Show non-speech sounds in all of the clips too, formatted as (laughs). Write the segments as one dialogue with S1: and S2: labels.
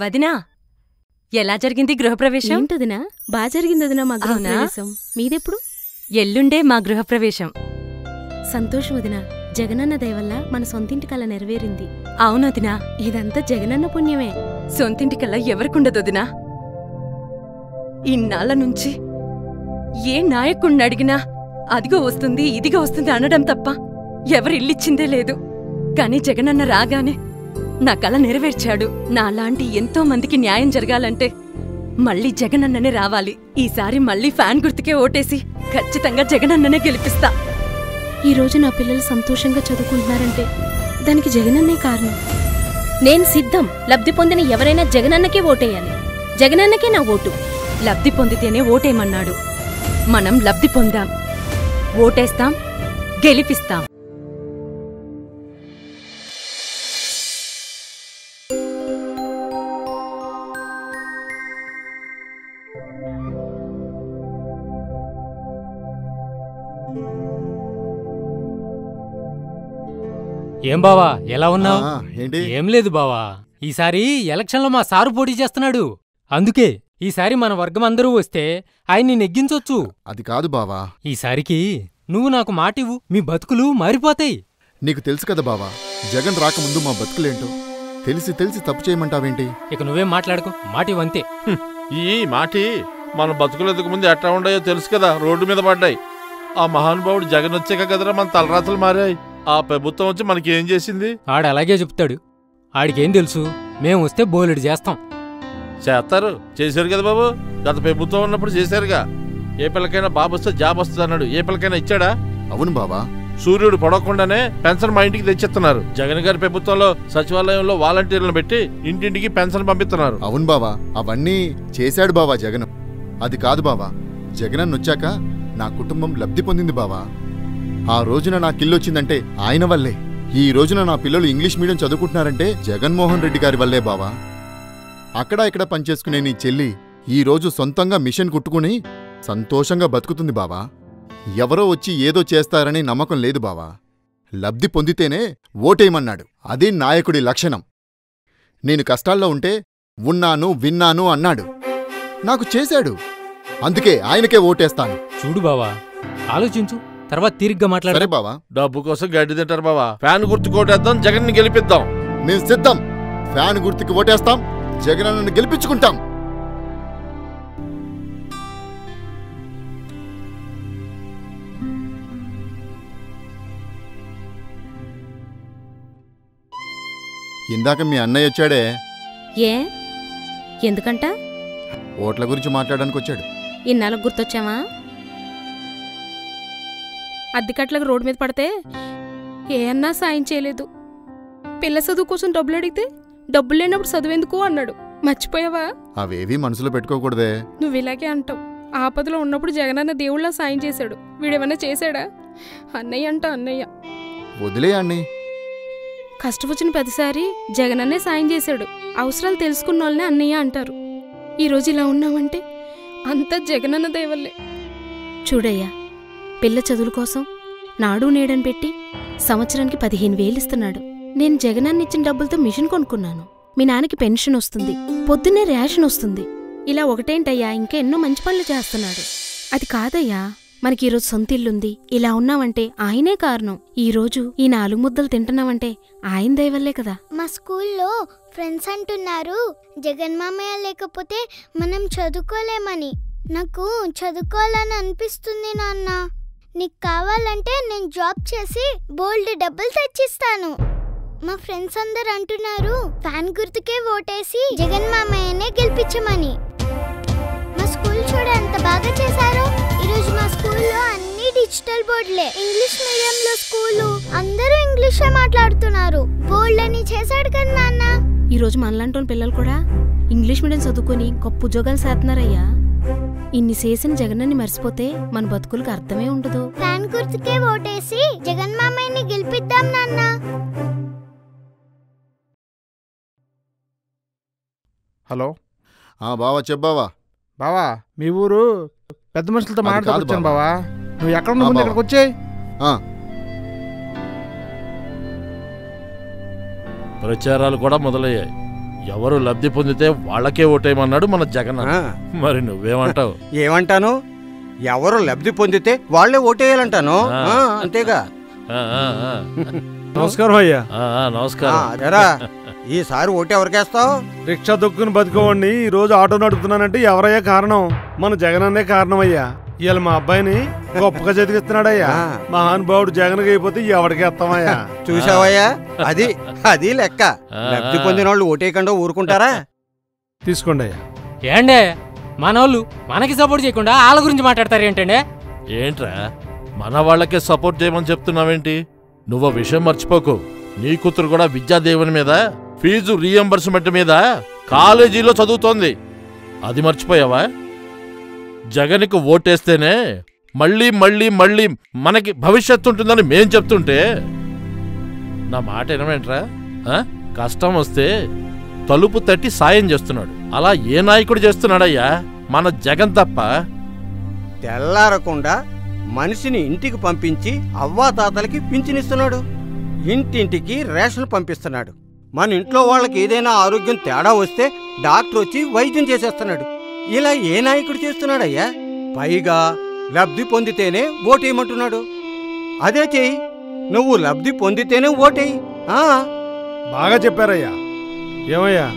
S1: వదినా ఎలా జరిగింది గృహప్రవేశం?
S2: ఏంటదినా? బాగా జరిగింది వదినా మా? గృహప్రవేశం? మీదెప్పుడు?
S1: ఎల్లుండే మా గృహప్రవేశం.
S2: సంతోషం వదినా. జగనన్న దయ వల్ల మన సొంతింటి కల నెరవేరింది.
S1: అవునదినా
S2: ఇదంతా జగనన్న పుణ్యమే.
S1: సొంతింటికల్లా ఎవరికుండదు వదినా? ఇన్నాళ్ళ నుంచి ఏ నాయకుణ్ణి అడిగినా అదిగో వస్తుంది ఇదిగో వస్తుంది అనడం తప్ప ఎవరు ఇల్లిచ్చిందే లేదు. కాని జగనన్న రాగానే నా కల నెరవేర్చాడు. నాలాంటి ఎంతో మందికి న్యాయం జరగాలంటే మళ్ళీ జగనన్ననే రావాలి. ఈసారి మళ్ళీ ఫ్యాన్ గుర్తుకే ఓటేసి ఖచ్చితంగా జగనన్ననే గెలిపిస్తా.
S2: ఈ రోజు నా పిల్లలు సంతోషంగా చదువుకుంటున్నారంటే దానికి జగనన్నే కారణం. నేను సిద్ధం. లబ్ధి పొందిన ఎవరైనా జగనన్నకే ఓటేయాలి. జగనన్నకే నా ఓటు.
S1: లబ్ధి పొందితేనే ఓటేయమన్నాడు. మనం లబ్ధి పొందాం. ఓటేస్తాం. గెలిపిస్తాం.
S3: ఏం బావా ఎలా ఉన్నావు?
S4: ఏంటి?
S3: ఏం లేదు బావా. ఈసారి ఎలక్షన్లో మా సారు పోటీ చేస్తున్నాడు. అందుకే ఈసారి మన వర్గం అందరూ వస్తే ఆయన్ని నెగ్గించొచ్చు.
S4: అది కాదు బావా.
S3: ఈసారికి నువ్వు నాకు మాటివు మీ బతుకులు మారిపోతాయి.
S4: నీకు తెలుసు కదా బావా జగన్ రాకముందు మా బతుకులేంటో? తెలిసి తెలిసి తప్పు చేయమంటావేంటి?
S3: ఇక నువ్వేం మాట్లాడుకో మాటివంతే
S5: ఈ మాటి మన బతుకులెందుకు ముందు ఎట్లా ఉన్నాయో తెలుసు కదా రోడ్డు మీద పడ్డాయి. ఆ మహానుభావుడు జగన్ వచ్చాక కదరా మన తలరాతలు మారాయి. ఆ ప్రభుత్వం వచ్చి మనకి ఏం చేసింది?
S3: ఆడు అలాగే చెప్తాడు. ఆడికేం తెలుసు? మేం వస్తే బోలెడు చేస్తాం.
S5: చేస్తారు. చేశారు కదా బాబు. గత ప్రభుత్వం ఉన్నప్పుడు చేశారుగా. ఏ పిల్లకైనా బాబు వస్తే జాబ్ వస్తుంది అన్నాడు. ఏ పిల్లకైనా ఇచ్చాడా?
S4: అవును బావా
S5: సూర్యుడు పడకుండానే పెన్షన్ మా ఇంటికి తెచ్చిస్తున్నారు. జగన్ గారి ప్రభుత్వంలో సచివాలయంలో వాలంటీర్లను పెట్టి ఇంటింటికి పెన్షన్ పంపిస్తున్నారు.
S4: అవును బావా అవన్నీ చేశాడు బావా జగన్. అది కాదు బావా జగనన్న వచ్చాక నా కుటుంబం లబ్ధి పొందింది బావా ఆ రోజున నా కిల్లొచ్చిందంటే ఆయన వల్లే. ఈ రోజున నా పిల్లలు ఇంగ్లీష్ మీడియం చదువుకుంటున్నారంటే జగన్మోహన్ రెడ్డి గారి వల్లే బావా. అక్కడ ఇక్కడ పనిచేసుకునే నీ చెల్లి ఈ రోజు సొంతంగా మిషన్ కుట్టుకుని సంతోషంగా బతుకుతుంది బావా. ఎవరో వచ్చి ఏదో చేస్తారని నమ్మకం లేదు బావా. లబ్ధి పొందితేనే ఓటేయమన్నాడు. అది నాయకుడి లక్షణం. నేను కష్టాల్లో ఉంటే ఉన్నాను విన్నాను అన్నాడు. నాకు చేశాడు. అందుకే ఆయనకే ఓటేస్తాను.
S3: చూడు బావా ఆలోచించు. తర్వాత తీరిగ్గా
S4: సరే
S3: మాట్లాడు
S4: బావా.
S5: డబ్బు కోసం గడ్డి తింటారు బాబా ఫ్యాన్ గుర్తు కోటేద్దాం జగన్ని గెలిపిద్దాం.
S4: మేము సిద్ధం. ఫ్యాన్ గుర్తుకి ఓటేస్తాం జగనన్నను గెలిపించుకుంటాం. ఇందాక మీ అన్నయ్య వచ్చాడే.
S2: ఏ? ఎందుకంట?
S4: ఓట్ల గురించి మాట్లాడడానికి వచ్చాడు.
S2: ఇన్నాళ్ళకు గుర్తొచ్చావా? అద్దెకట్లకు రోడ్డు మీద పడితే ఏ అన్నా సాయం చేయలేదు. పిల్ల చదువు కోసం డబ్బులు అడిగితే డబ్బులు లేనప్పుడు చదువెందుకు అన్నాడు. మర్చిపోయావా?
S4: అవేవి మనసులో పెట్టుకోకూడదే.
S2: నువ్వు ఇలాగే అంటావు. ఆపదలో ఉన్నప్పుడు జగనన్న దేవుళ్ళ సాయం చేశాడు. వీడేమన్నా చేశాడా? అన్నయ్య అంట అన్నయ్య.
S4: వదిలే అన్ని.
S2: కష్టం వచ్చిన ప్రతిసారి జగనన్నే సాయం చేశాడు. అవసరాలు తెలుసుకున్న వాళ్ళనే అన్నయ్య అంటారు. ఈరోజు ఇలా ఉన్నామంటే అంతా జగనన్న దయవల్లే చూడయ్యా పిల్ల చదువుల కోసం నాడు నేడని పెట్టి సంవత్సరానికి పదిహేను వేలు ఇస్తున్నాడు నేను జగనాన్నిచ్చిన డబ్బులతో మిషన్ కొనుక్కున్నాను. మీ నాన్నకి పెన్షన్ వస్తుంది. పొద్దున్నే రేషన్ వస్తుంది. ఇలా ఒకటేంటయ్యా ఇంకా ఎన్నో మంచి పనులు చేస్తున్నాడు. అది కాదయ్యా మనకి ఈరోజు సొంత ఇల్లుంది. ఇలా ఉన్నామంటే ఆయనే కారణం. ఈరోజు ఈ నాలుగు ముద్దలు తింటున్నామంటే ఆయన దయవల్లే కదా.
S6: మా స్కూల్లో ఫ్రెండ్స్ అంటున్నారు జగన్ మామయ్య లేకపోతే మనం చదువుకోలేమని. నాకు చదువుకోవాలని అనిపిస్తుంది నాన్న. నీకు కావాలంటే నేను జాబ్ చేసి బోల్డ్ డబ్బులు తెచ్చిస్తాను. మా ఫ్రెండ్స్ అందరు అంటున్నారు ఫ్యాన్ గుర్తుకే ఓటేసి జగన్ మామయ్యనే గెలిపించమని. మా స్కూల్ చూడ ఎంత బాగా చేశారో. ఈరోజు మా స్కూల్లో అన్ని డిజిటల్ బోర్డులే. ఇంగ్లీష్ మీడియంలో స్కూలు అందరూ ఇంగ్లీషే మాట్లాడుతున్నారు. బోల్డ్ అని చేశాడు కదా నాన్న.
S2: ఈరోజు మనలాంటి పిల్లలు కూడా ఇంగ్లీష్ మీడియం చదువుకొని గొప్ప ఉద్యోగాలు చేస్తున్నారయ్యా. ఇన్ని చేసిన జగనన్ని మర్చిపోతే మన బతుకులకు అర్థమే ఉండదు.
S6: ఫ్యాన్ గుర్తుకే ఓటేసి జగన్ మామయ్యని గెలిపిద్దాం నాన్న.
S7: హలో.
S4: ఆ బావా చెప్పావా
S7: బావా. మీ ఊరు పెద్ద మనుషులతో
S4: అది కాదు బావా.
S7: బావా? నువ్వు ఎక్కడ ఉన్న
S4: ఆ,
S7: ముందు. ఇక్కడికి వచ్చాయి?
S4: ఆ,
S5: ప్రచారాలు కూడా మొదలయ్యాయి. ఎవరు లబ్ధి పొందితే వాళ్ళకే ఓటేయమన్నాడు మన జగన్ మరి నువ్వేమంటావు? (laughs)
S8: ఏమంటాను? ఎవరు లబ్ధి పొందితే వాళ్ళే ఓటేయాలంటాను? అంతేగా.
S7: నమస్కారం అయ్యా.
S5: నమస్కారం.
S8: అదేరా ఈసారి ఓటు ఎవరికేస్తావు?
S7: రిక్షా దొక్కుని బతుకోవండి ఈ రోజు ఆటో నడుపుతున్నానంటే ఎవరయ్యా కారణం? మన జగన్ అన్నే కారణం అయ్యా ఇవాళ మా అబ్బాయిని గొప్పగా చదివిస్తున్నాడయ్యా. మహానుభావుడు జగన్ అయిపోతే ఎవరికి ఎత్తామయ్యా
S8: చూసావయ్యా అది అది లెక్క. లబ్ధి పొందిన వాళ్ళు ఓటేయకుండా ఊరుకుంటారా?
S7: తీసుకోండి అయ్యా
S3: ఏండే? మనోళ్ళు మనకి సపోర్ట్ చేయకుండా వాళ్ళ గురించి మాట్లాడతారు ఏంటండే?
S5: ఏంట్రా? మన వాళ్ళకే సపోర్ట్ చేయమని చెప్తున్నావేంటి? నువ్వు విషయం మర్చిపోకు. నీ కూతురు కూడా విద్యాదేవుని మీద ఫీజు రీఎంబర్స్మెంట్ మీద కాలేజీలో చదువుతోంది. అది మర్చిపోయావా? జగన్కి ఓటేస్తేనే మళ్ళీ మళ్ళీ మళ్ళీ మనకి భవిష్యత్తు ఉంటుందని మేం చెప్తుంటే నా మాట వినవేంట్రా? కష్టం వస్తే తలుపు తట్టి సాయం చేస్తున్నాడు. అలా ఏ నాయకుడు చేస్తున్నాడయ్యా? మన జగన్ తప్ప.
S8: తెల్లారకుండా మనిషిని ఇంటికి పంపించి అవ్వాతాతలకి పింఛనిస్తున్నాడు. ఇంటింటికి రేషన్ పంపిస్తున్నాడు. మన ఇంట్లో వాళ్ళకి ఏదైనా ఆరోగ్యం తేడా వస్తే డాక్టర్ వచ్చి వైద్యం చేసేస్తున్నాడు. ఇలా ఏ నాయకుడు చేస్తున్నాడయ్యా? పైగా లబ్ధి పొందితేనే ఓటేయమంటున్నాడు. అదే చెయ్యి. నువ్వు లబ్ధి పొందితేనే ఓటేయి. ఆ,
S7: బాగా చెప్పారయ్యా. ఏమయ్యా?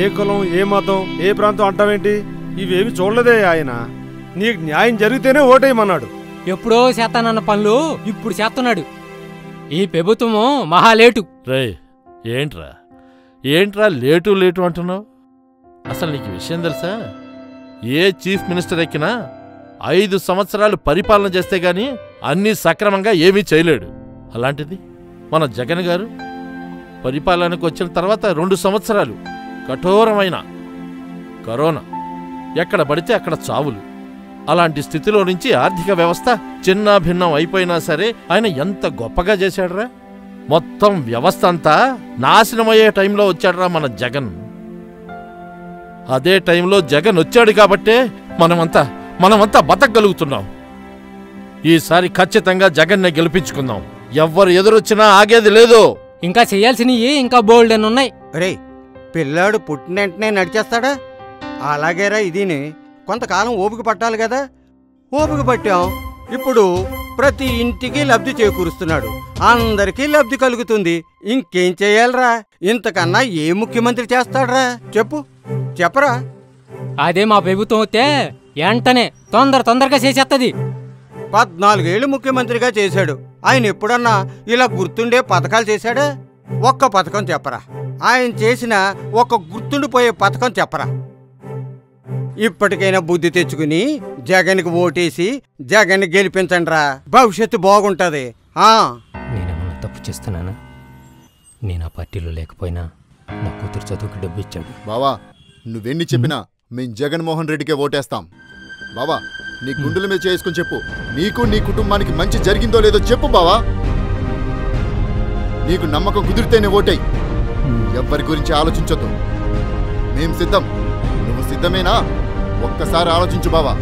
S7: ఏ కులం ఏ మతం ఏ ప్రాంతం అంటావేంటి? ఇవేమి చూడలేదే ఆయన. నీకు న్యాయం జరిగితేనే ఓటేయమన్నాడు.
S3: ఎప్పుడో చేస్తానన్న పనులు ఇప్పుడు చేస్తున్నాడు. ఈ ప్రభుత్వము మహా లేటు.
S5: రే ఏంట్రా? ఏంట్రా లేటు లేటు అంటున్నావు? అసలు నీకు విషయం తెలుసా? ఏ చీఫ్ మినిస్టర్ ఎక్కినా ఐదు సంవత్సరాలు పరిపాలన చేస్తే గాని అన్నీ సక్రమంగా ఏమీ చేయలేడు. అలాంటిది మన జగన్ గారు పరిపాలనకు వచ్చిన తర్వాత రెండు సంవత్సరాలు కఠోరమైన కరోనా. ఎక్కడ పడితే అక్కడ చావులు. అలాంటి స్థితిలో నుంచి ఆర్థిక వ్యవస్థ చిన్న భిన్నం అయిపోయినా సరే ఆయన ఎంత గొప్పగా చేశాడురా? మొత్తం వ్యవస్థ అంతా నాశనమయ్యే టైంలో వచ్చాడురా మన జగన్. అదే టైంలో జగన్ వచ్చాడు కాబట్టే మనమంతా మనమంతా బతకగలుగుతున్నాం. ఈసారి ఖచ్చితంగా జగన్నే గెలిపించుకుందాం. ఎవ్వరు ఎదురొచ్చినా ఆగేది లేదు.
S3: ఇంకా చేయాల్సినవి ఇంకా బోల్డ్ అని ఉన్నాయి.
S8: రే పిల్లాడు పుట్టిన వెంటనే నడిచేస్తాడా? అలాగేరా ఇదిని. కొంతకాలం ఓపిక పట్టాలి కదా. ఓపిక పట్టాం. ఇప్పుడు ప్రతి ఇంటికి లబ్ధి చేకూరుస్తున్నాడు. అందరికీ లబ్ధి కలుగుతుంది. ఇంకేం చేయాలరా? ఇంతకన్నా ఏ ముఖ్యమంత్రి చేస్తాడ్రా? చెప్పు. చెప్పరా?
S3: అదే మా ప్రభుత్వం వస్తే వెంటనే తొందర తొందరగా చేసేత్తది.
S8: పద్నాలుగేళ్ళు ముఖ్యమంత్రిగా చేశాడు. ఆయన ఎప్పుడన్నా ఇలా గుర్తుండే పథకాలు చేశాడా? ఒక్క పథకం చెప్పరా. ఆయన చేసిన ఒక గుర్తుండిపోయే పథకం చెప్పరా. ఇప్పటికైనా బుద్ధి తెచ్చుకుని జగన్కి ఓటేసి జగన్ గెలిపించండిరా. భవిష్యత్తు బాగుంటది. ఆ.
S3: నేనేమన్నా తప్పు చేస్తున్నానా? నేను ఆ పార్టీలో లేకపోయినా నా కూతురు చదువుకి డబ్బు ఇచ్చాడు.
S4: బావా నువ్వెన్ని చెప్పినా మేం జగన్మోహన్ రెడ్డికే ఓటేస్తాం. బావా నీ గుండెల మీద చేసుకుని చెప్పు. నీకు నీ కుటుంబానికి మంచి జరిగిందో లేదో చెప్పు బావా. నీకు నమ్మకం కుదిరితేనే ఓటై ఎవ్వరి గురించి ఆలోచించొద్దు. మేం సిద్ధం. నువ్వు సిద్ధమేనా? ఒక్కసారి ఆలోచించు బావా.